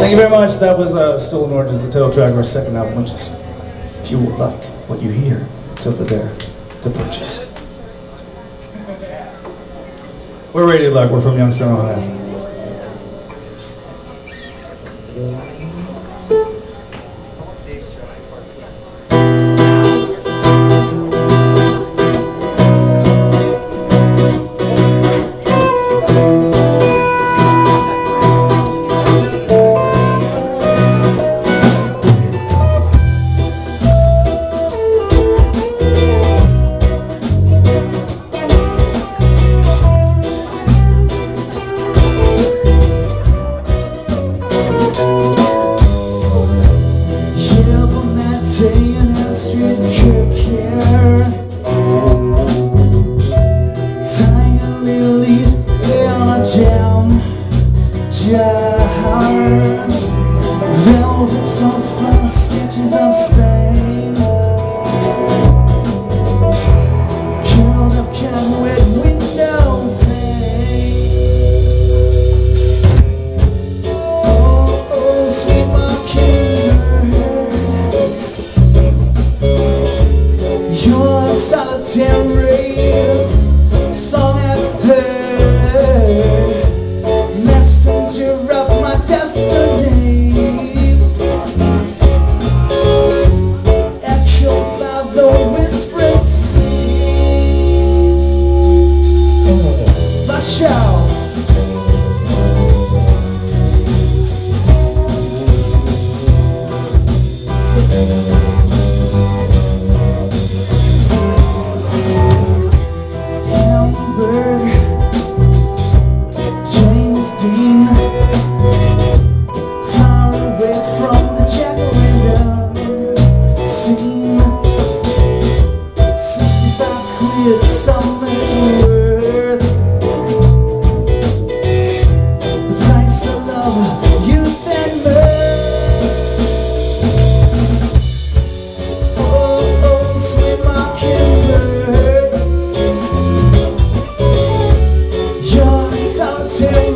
Thank you very much. That was uh, Still is the title track of our second album, which is, if you would like what you hear, it's over there to purchase. We're Radio Lark. We're from Youngstown, Ohio. real song I've heard. Messenger of my destiny, echoed by the whispering sea. something's worth the of love, youth and. Oh, oh, sweet you're so.